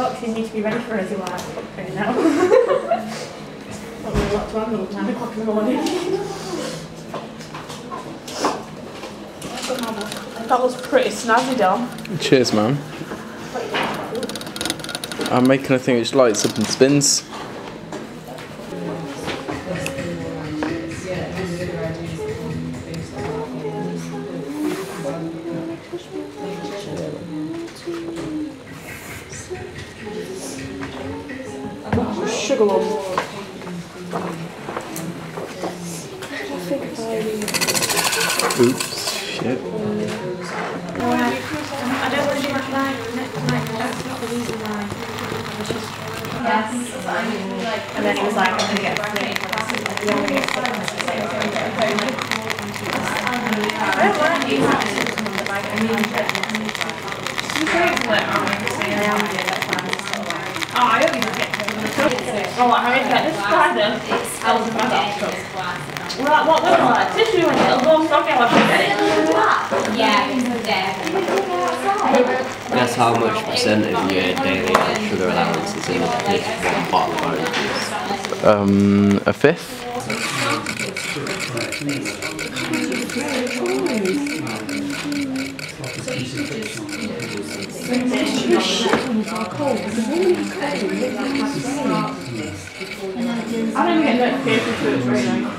Boxes need to be ready for us, like, fucking now. Not really a lot to handle, 9 o'clock in the morning. That was pretty snazzy, Dom. Cheers, man. I'm making a thing which lights up and spins. Sugar one. Oops, shit. Oh, I don't want to do that line next that's not the reason why. I And then he was like, I'm gonna get sick. You don't wanna get sick. I don't like you Oh, I hope you don't get what, how is that? This Friday, I was in my doctor. Well, what was that? Tissue and it'll go stuck out, I get it. Yeah, yeah. Guess how much percent of your daily sugar allowance is in this one bottle of orange juice? Um, a fifth? I don't even get notifications for it right now.